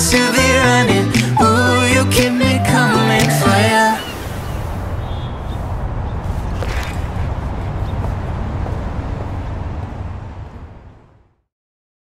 Still be running. Ooh, you keep me.